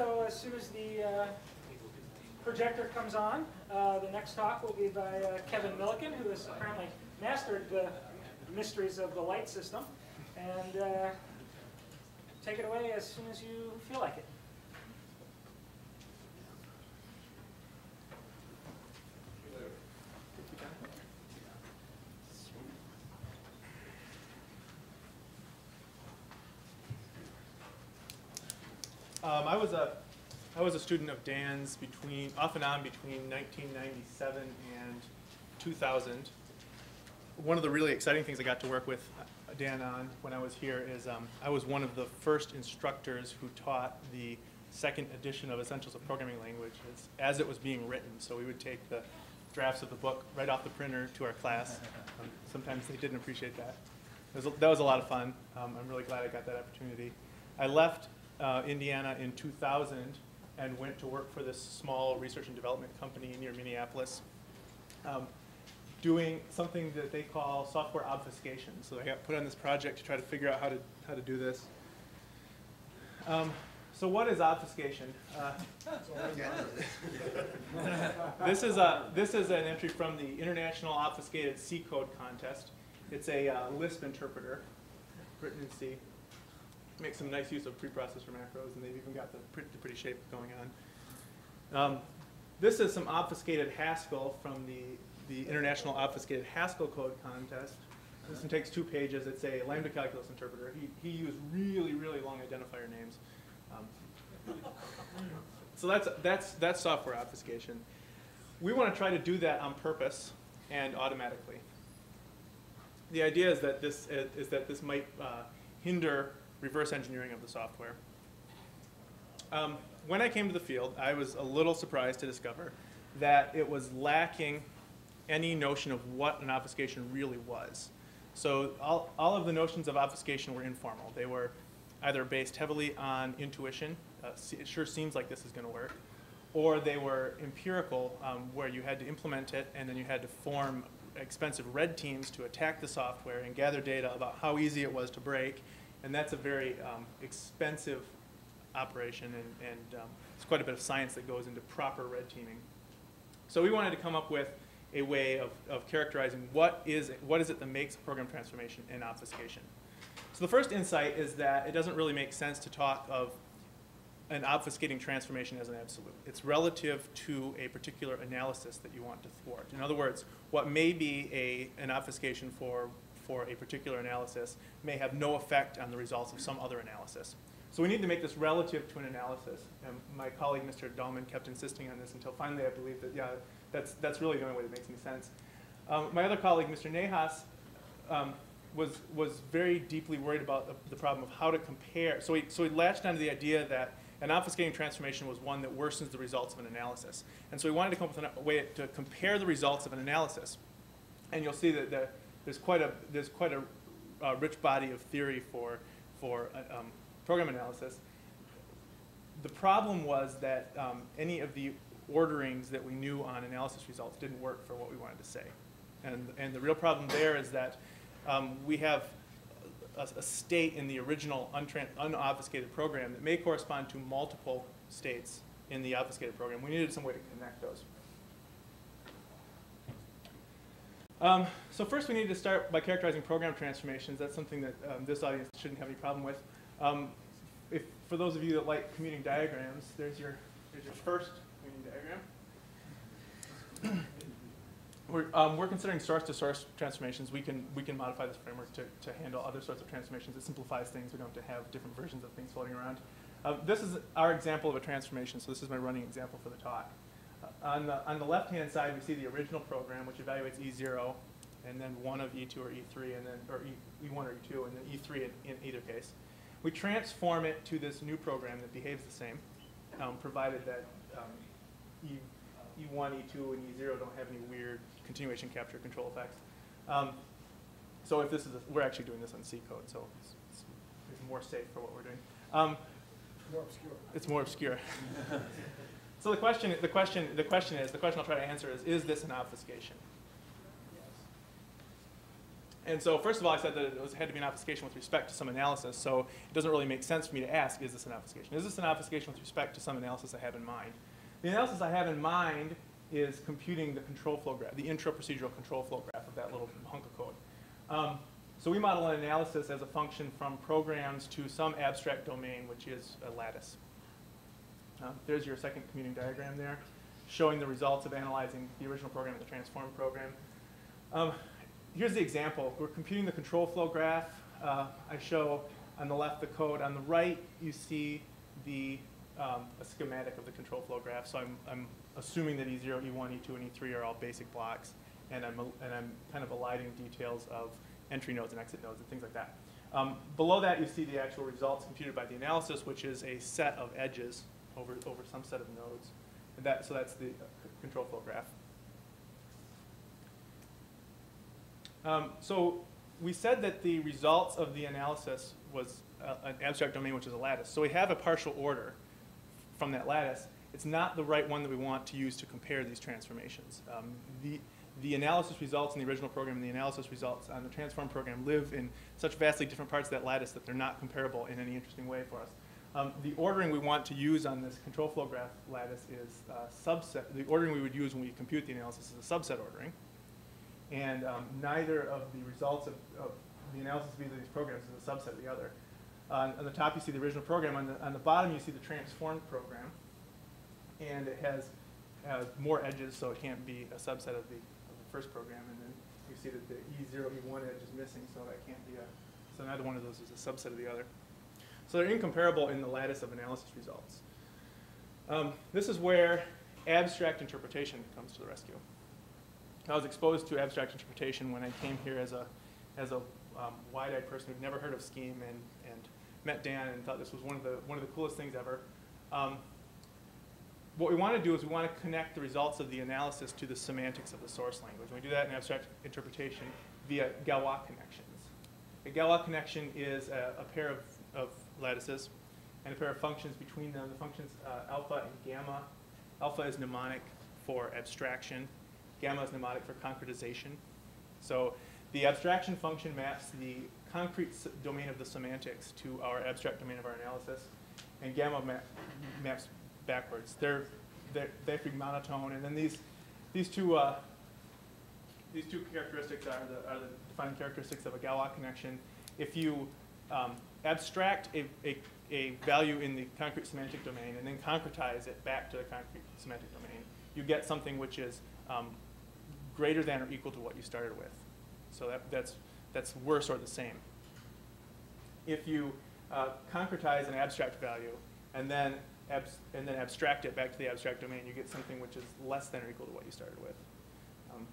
so as soon as the uh, projector comes on, uh, the next talk will be by uh, Kevin Millikin, who has apparently mastered the mysteries of the light system. And uh, take it away as soon as you feel like it. Um, I was a I was a student of Dan's between off and on between 1997 and 2000. One of the really exciting things I got to work with Dan on when I was here is um, I was one of the first instructors who taught the second edition of Essentials of Programming Language as, as it was being written. So we would take the drafts of the book right off the printer to our class. Um, sometimes they didn't appreciate that. Was that was a lot of fun. Um, I'm really glad I got that opportunity. I left uh, Indiana in 2000 and went to work for this small research and development company near Minneapolis, um, doing something that they call software obfuscation. So I got put on this project to try to figure out how to, how to do this. Um, so what is obfuscation? Uh, this is a this is an entry from the International Obfuscated C Code Contest. It's a uh, Lisp interpreter written in C make some nice use of preprocessor macros, and they've even got the pretty, the pretty shape going on. Um, this is some obfuscated Haskell from the, the International Obfuscated Haskell Code Contest. This one takes two pages. It's a lambda calculus interpreter. He, he used really, really long identifier names. Um, so that's, that's, that's software obfuscation. We want to try to do that on purpose and automatically. The idea is that this, is that this might uh, hinder reverse engineering of the software. Um, when I came to the field, I was a little surprised to discover that it was lacking any notion of what an obfuscation really was. So all, all of the notions of obfuscation were informal. They were either based heavily on intuition, uh, it sure seems like this is going to work, or they were empirical, um, where you had to implement it and then you had to form expensive red teams to attack the software and gather data about how easy it was to break and that's a very um, expensive operation, and, and um, it's quite a bit of science that goes into proper red teaming. So we wanted to come up with a way of, of characterizing what is, it, what is it that makes program transformation and obfuscation. So the first insight is that it doesn't really make sense to talk of an obfuscating transformation as an absolute. It's relative to a particular analysis that you want to thwart. In other words, what may be a, an obfuscation for for a particular analysis may have no effect on the results of some other analysis. So we need to make this relative to an analysis. And my colleague, Mr. Dahlman, kept insisting on this until finally I believe that, yeah, that's, that's really the only way that makes any sense. Um, my other colleague, Mr. Nahas, um, was, was very deeply worried about the, the, problem of how to compare. So he, so he latched onto the idea that an obfuscating transformation was one that worsens the results of an analysis. And so he wanted to come up with a way to compare the results of an analysis. And you'll see that the, there's quite a there's quite a uh, rich body of theory for for uh, um, program analysis. The problem was that um, any of the orderings that we knew on analysis results didn't work for what we wanted to say, and and the real problem there is that um, we have a, a, state in the original unobfuscated program that may correspond to multiple states in the obfuscated program. We needed some way to connect those. Um, so first we need to start by characterizing program transformations. That's something that um, this audience shouldn't have any problem with. Um, if, for those of you that like commuting diagrams, there's your, there's your first commuting diagram. we're, um, we're considering source-to-source -source transformations. We can, we can modify this framework to, to handle other sorts of transformations. It simplifies things. We don't have to have different versions of things floating around. Uh, this is our example of a transformation, so this is my running example for the talk. On the, on the left-hand side, we see the original program, which evaluates E0, and then one of E2 or E3, and then or e, E1 or E2, and then E3 in, in either case. We transform it to this new program that behaves the same, um, provided that um, e, E1, E2, and E0 don't have any weird continuation capture control effects. Um, so if this is, a, we're actually doing this on C code, so it's, it's, it's more safe for what we're doing. Um, more obscure. It's more obscure. So the question, the question, the question is, the question I'll try to answer is, is this an obfuscation? And so first of all, I said that it was, had to be an obfuscation with respect to some analysis, so it doesn't really make sense for me to ask, is this an obfuscation? Is this an obfuscation with respect to some analysis I have in mind? The analysis I have in mind is computing the control flow graph, the intra-procedural control flow graph of that little hunk of code. Um, so we model an analysis as a function from programs to some abstract domain, which is a lattice. Uh, there's your second commuting diagram there, showing the results of analyzing the original program and the transformed program. Um, here's the example. We're computing the control flow graph. Uh, I show on the left the code. On the right, you see the um, a schematic of the control flow graph. So I'm, I'm assuming that E0, E1, E2, and E3 are all basic blocks, and I'm, and I'm kind of eliding details of entry nodes and exit nodes and things like that. Um, below that, you see the actual results computed by the analysis, which is a set of edges over, over some set of nodes. And that, so that's the control flow graph. Um, so we said that the results of the analysis was uh, an abstract domain, which is a lattice. So we have a partial order from that lattice. It's not the right one that we want to use to compare these transformations. Um, the, the analysis results in the original program and the analysis results on the transform program live in such vastly different parts of that lattice that they're not comparable in any interesting way for us. Um, the ordering we want to use on this control flow graph lattice is uh, subset. The ordering we would use when we compute the analysis is a subset ordering. And um, neither of the results of, of the analysis of either of these programs is a subset of the other. On, on the top, you see the original program. On the, on the bottom, you see the transformed program. And it has uh, more edges, so it can't be a subset of the, of the first program. And then you see that the E0, E1 edge is missing, so that can't be a, so neither one of those is a subset of the other. So they're incomparable in the lattice of analysis results. Um, this is where abstract interpretation comes to the rescue. I was exposed to abstract interpretation when I came here as a, as a um, wide-eyed person who'd never heard of Scheme and, and met Dan and thought this was one of the, one of the coolest things ever. Um, what we want to do is we want to connect the results of the analysis to the semantics of the source language. We do that in abstract interpretation via Galois connections. A Galois connection is a, a pair of, of lattices and a pair of functions between them. The functions uh, alpha and gamma. Alpha is mnemonic for abstraction. Gamma is mnemonic for concretization. So the abstraction function maps the concrete domain of the semantics to our abstract domain of our analysis, and gamma ma- maps backwards. They're, they're, they have to monotone, and then these, these two, uh, these two characteristics are the, are the defining characteristics of a Galois connection. If you um, abstract a, a, a value in the concrete semantic domain and then concretize it back to the concrete semantic domain, you get something which is um, greater than or equal to what you started with. So that, that's, that's worse or the same. If you uh, concretize an abstract value and then, and then abstract it back to the abstract domain, you get something which is less than or equal to what you started with. Um,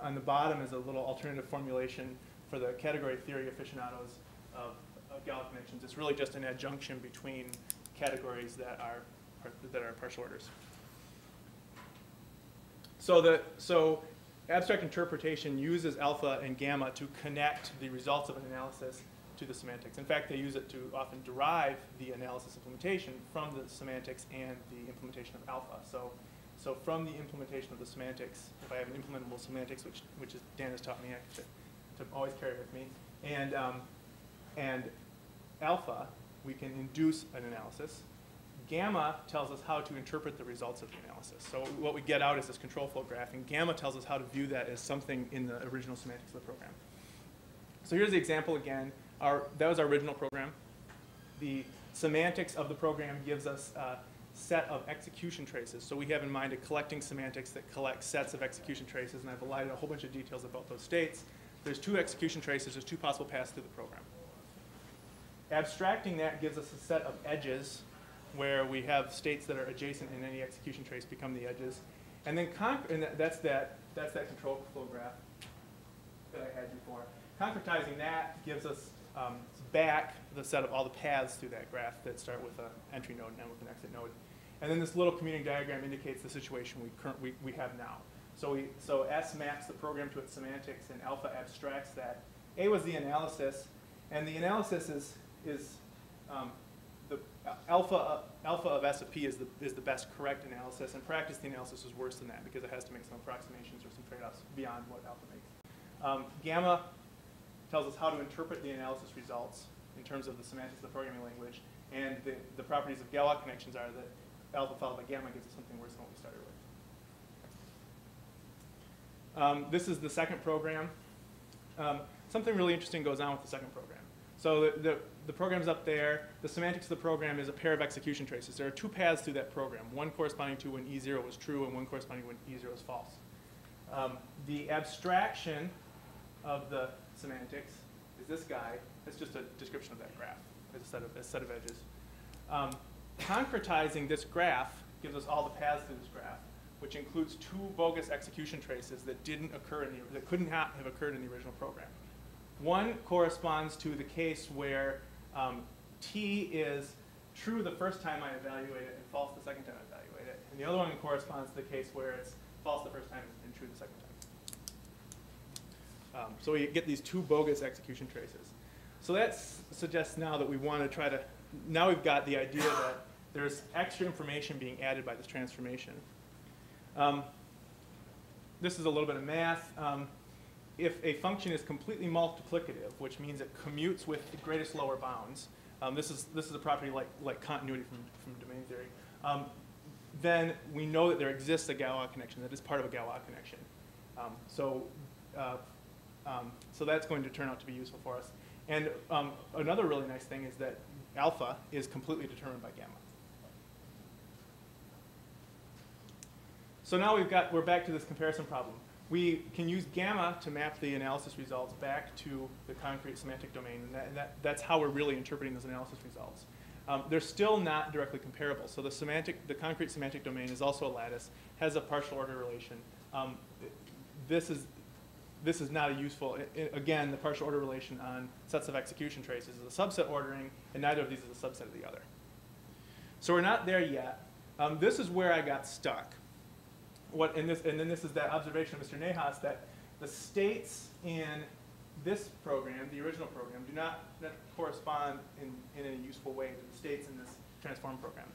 on the bottom is a little alternative formulation for the category theory aficionados of, Galois connections. It's really just an adjunction between categories that are, that are partial orders. So the so abstract interpretation uses alpha and gamma to connect the results of an analysis to the semantics. In fact, they use it to often derive the analysis implementation from the semantics and the implementation of alpha. So, so from the implementation of the semantics, if I have an implementable semantics, which which is Dan has taught me to, to always carry with me, and um, and alpha, we can induce an analysis. Gamma tells us how to interpret the results of the analysis. So what we get out is this control flow graph, and gamma tells us how to view that as something in the original semantics of the program. So here's the example again. Our, that was our original program. The semantics of the program gives us a set of execution traces. So we have in mind a collecting semantics that collects sets of execution traces, and I've elided a whole bunch of details about those states. There's two execution traces, there's two possible paths through the program. Abstracting that gives us a set of edges where we have states that are adjacent in any execution trace become the edges. And then and that- that's that that's that control flow graph that I had before. Concretizing that gives us um, back the set of all the paths through that graph that start with an entry node and end with an exit node. And then this little commuting diagram indicates the situation we current we, we have now. So we so S maps the program to its semantics and alpha abstracts that. A was the analysis, and the analysis is is um, the alpha uh, alpha of S of P is the is the best correct analysis. In practice, the analysis is worse than that because it has to make some approximations or some trade-offs beyond what alpha makes. Um, gamma tells us how to interpret the analysis results in terms of the semantics of the programming language. And the, the properties of Galois connections are that alpha followed by gamma gives us something worse than what we started with. Um, this is the second program. Um, something really interesting goes on with the second program. So the, the, the program's up there. The semantics of the program is a pair of execution traces. There are two paths through that program, one corresponding to when E0 was true and one corresponding when E0 is false. Um, the abstraction of the semantics is this guy. It's just a description of that graph as a set of, a set of edges. Um, concretizing this graph gives us all the paths through this graph, which includes two bogus execution traces that didn't occur in the, that couldn't ha have occurred in the original program. One corresponds to the case where um, t is true the first time I evaluate it and false the second time I evaluate it. And the other one corresponds to the case where it's false the first time and true the second time. Um, so we get these two bogus execution traces. So that suggests now that we want to try to, now we've got the idea that there's extra information being added by this transformation. Um, this is a little bit of math. Um, if a function is completely multiplicative, which means it commutes with the greatest lower bounds, um, this, is, this is a property like, like continuity from, from domain theory, um, then we know that there exists a Galois connection that is part of a Galois connection. Um, so, uh, um, so that's going to turn out to be useful for us. And um, another really nice thing is that alpha is completely determined by gamma. So now we've got, we're back to this comparison problem. We can use gamma to map the analysis results back to the concrete semantic domain, and, that, that, that's how we're really interpreting those analysis results. Um, they're still not directly comparable. So the semantic, the concrete semantic domain is also a lattice, has a partial order relation. Um, this is this is not a useful. i i again, the partial order relation on sets of execution traces is a subset ordering, and neither of these is a subset of the other. So we're not there yet. Um, this is where I got stuck. What and this and then this is that observation of Mr. Nahas that the states in this program, the original program, do not, not correspond in, in any useful way to the states in this transform program.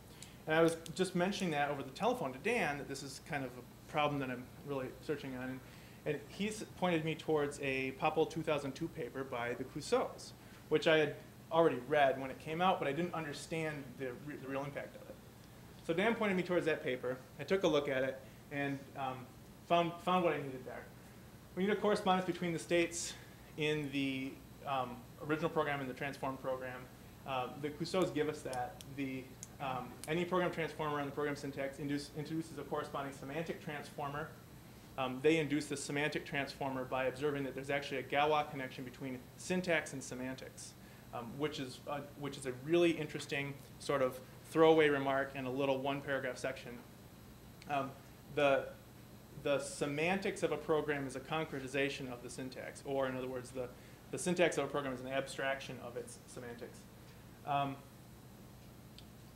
And I was just mentioning that over the telephone to Dan that this is kind of a problem that I'm really searching on. And, and he's pointed me towards a POPL 2002 paper by the Cousots, which I had already read when it came out, but I didn't understand the, re the real impact of it. So Dan pointed me towards that paper. I took a look at it and um, found, found what I needed there. We need a correspondence between the states in the um, original program and the transform program. Uh, the Cousots give us that. The, um, any program transformer in the program syntax induce, introduces a corresponding semantic transformer. Um, they induce the semantic transformer by observing that there's actually a Galois connection between syntax and semantics, um, which, is a, which is a really interesting sort of throwaway remark in a little one paragraph section. Um, the, the semantics of a program is a concretization of the syntax, or in other words, the, the syntax of a program is an abstraction of its semantics. Um,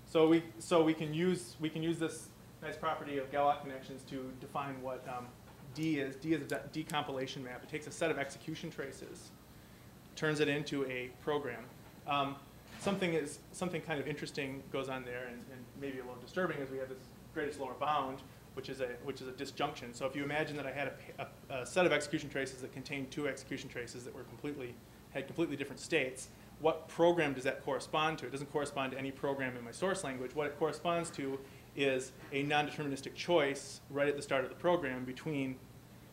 so we so we can use we can use this nice property of Galois connections to define what um, D is. D is a decompilation map. It takes a set of execution traces, turns it into a program. Um, something is something kind of interesting goes on there, and, and maybe a little disturbing, is we have this greatest lower bound, which is a which is a disjunction. So if you imagine that I had a, a, a, set of execution traces that contained two execution traces that were completely had completely different states, what program does that correspond to? It doesn't correspond to any program in my source language. What it corresponds to is a non-deterministic choice right at the start of the program between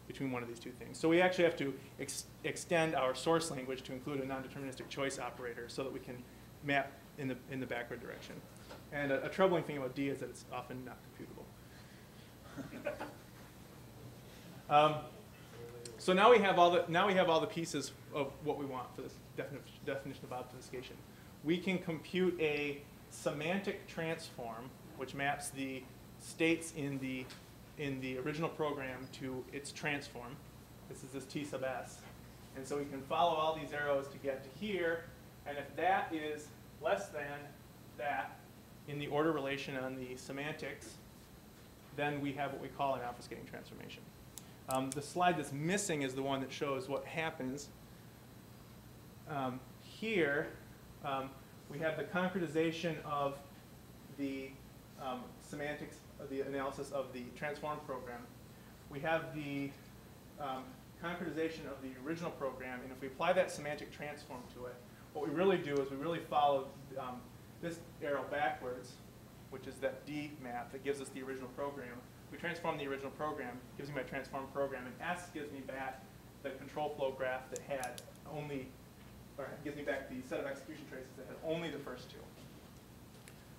between one of these two things. So we actually have to ex extend our source language to include a non-deterministic choice operator so that we can map in the in the backward direction. And a, a troubling thing about D is that it's often not computable. um, so now we have all the now we have all the pieces of what we want for this defini definition of obfuscation. We can compute a semantic transform which maps the states in the in the original program to its transform. This is this T sub s. And so we can follow all these arrows to get to here. And if that is less than that in the order relation on the semantics, then we have what we call an obfuscating transformation. Um, the slide that's missing is the one that shows what happens. Um, here, um, we have the concretization of the um, semantics, of the analysis of the transform program. We have the um, concretization of the original program, and if we apply that semantic transform to it, what we really do is we really follow um, this arrow backwards, which is that D map that gives us the original program. We transform the original program, gives me my transformed program, and S gives me back the control flow graph that had only, or gives me back the set of execution traces that had only the first two.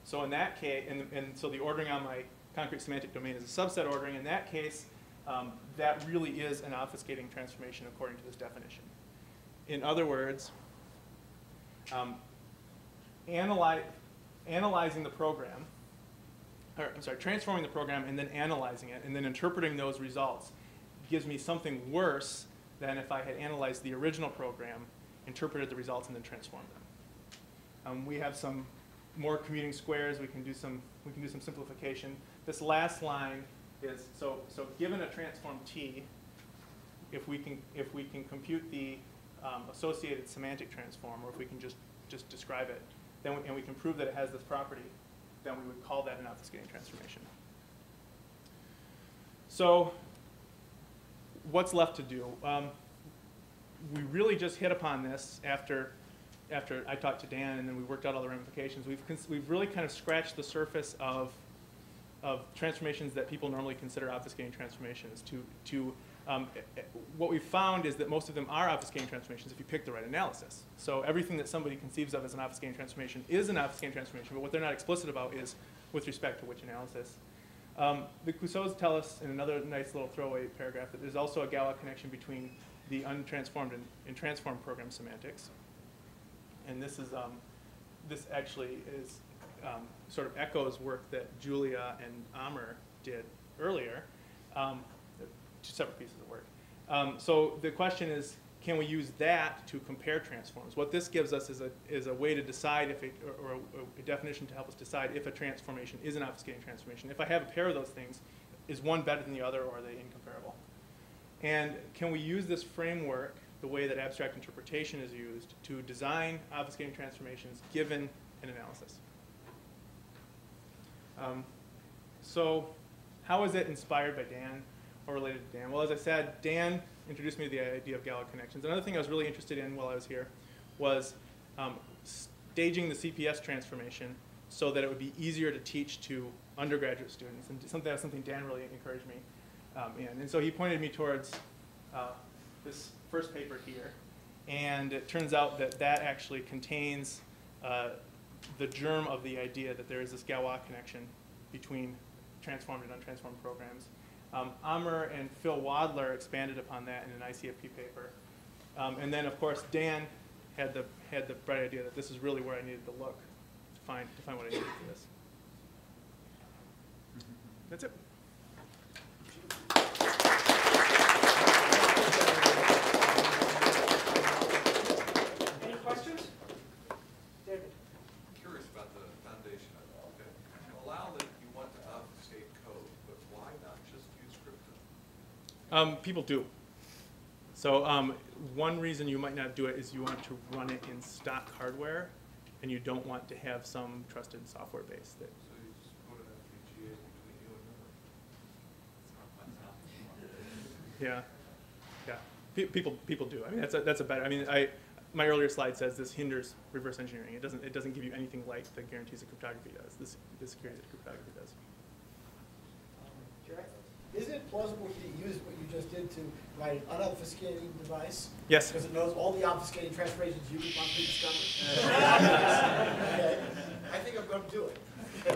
So in that case, and, and so the ordering on my concrete semantic domain is a subset ordering. In that case, um, that really is an obfuscating transformation according to this definition. In other words, um, analyze, analyzing the program, or I'm sorry, transforming the program and then analyzing it and then interpreting those results gives me something worse than if I had analyzed the original program, interpreted the results, and then transformed them. Um, we have some more commuting squares. We can do some we can do some simplification. This last line is so so given a transform t, if we can if we can compute the um, associated semantic transform, or if we can just just describe it, then we, and we can prove that it has this property, then we would call that an obfuscating transformation. So what's left to do? Um, we really just hit upon this after after I talked to Dan and then we worked out all the ramifications. We've we've really kind of scratched the surface of of transformations that people normally consider obfuscating transformations. To to um, eh, eh, what we've found is that most of them are obfuscating transformations if you pick the right analysis. So everything that somebody conceives of as an obfuscating transformation is an obfuscating transformation, but what they're not explicit about is with respect to which analysis. Um, the Cousots tell us in another nice little throwaway paragraph that there's also a Galois connection between the untransformed and, and transformed program semantics. And this is um, this actually is um, sort of echoes work that Julia and Amr did earlier. Two separate pieces of work. Um, so the question is, can we use that to compare transforms? What this gives us is a, is a way to decide if it, or, or a, a definition to help us decide if a transformation is an obfuscating transformation. If I have a pair of those things, is one better than the other or are they incomparable? And can we use this framework, the way that abstract interpretation is used, to design obfuscating transformations given an analysis? Um, so how is it inspired by Dan related to Dan? Well, as I said, Dan introduced me to the idea of Galois connections. Another thing I was really interested in while I was here was um, staging the CPS transformation so that it would be easier to teach to undergraduate students, and something that's something Dan really encouraged me um, in. And so he pointed me towards uh, this first paper here, and it turns out that that actually contains uh, the germ of the idea that there is this Galois connection between transformed and untransformed programs. Um, Amr and Phil Wadler expanded upon that in an ICFP paper. Um, and then, of course, Dan had the, had the bright idea that this is really where I needed to look to find, to find what I needed for this. That's it. Any questions? David? curious about the foundation of it. Okay. You allow that you want to obfuscate code, but why not just use crypto? Um, people do. So um, one reason you might not do it is you want to run it in stock hardware, and you don't want to have some trusted software base that So you just put an FPGA between you and. Yeah, yeah. Pe- people people do. I mean, that's a, that's a better. I mean, I my earlier slide says this hinders reverse engineering. It doesn't it doesn't give you anything like the guarantees that cryptography does. This the security that cryptography does. Jerry? Is it plausible to use what you just did to write an unobfuscating device? Yes. Because it knows all the obfuscating transformations you could possibly discover? Okay, I think I'm going to do it.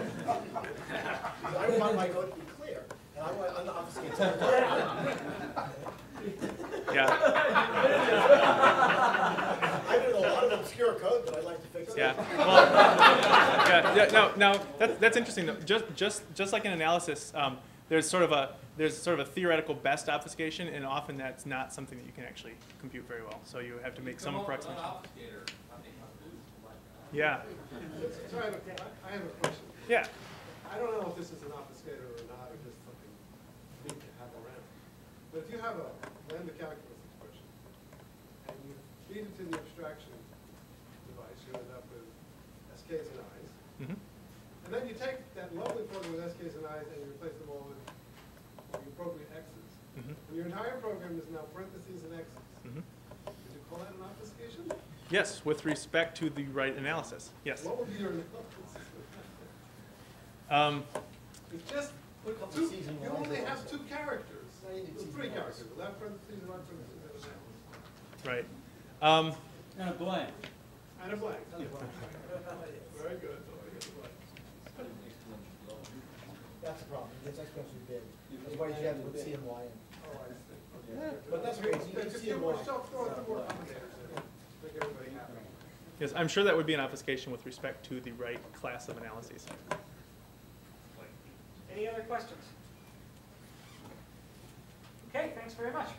I want my code to be clear, and I want unobfuscated. Yeah. I do a lot of obscure code that I'd like to fix. Yeah. Well, yeah, yeah. No, no. That's that's interesting. Though. Just just just like in analysis, um, there's sort of a there's sort of a theoretical best obfuscation, and often that's not something that you can actually compute very well. So you have to make some approximation. Yeah. So I have a, I have a question. Yeah. I don't know if this is an obfuscator or not, or just something neat to have around. But if you have a lambda calculus expression, and you feed it to the abstraction device, you end up with SKs and Is. hmm And then you take that lovely program with SKs and Is and you replace them all with the appropriate X's. Mhm. When your entire program is now parentheses and X's, Mhm. would you call that an obfuscation? Yes, with respect to the right analysis, yes. What would be your analysis? Um, It's just, Put two, you only have two characters, Not Well, three lines. characters, left parentheses and right parentheses and right. Um, And a blank. And a blank. Very good. Very good. That's the problem, it's exponentially big. That's why you have to put CMY in. Oh, I see. But that's great, you can just give it more, more. self, throw two commentators in, make everybody happy. yes, I'm sure that would be an obfuscation with respect to the right class of analyses. Any other questions? Okay, thanks very much.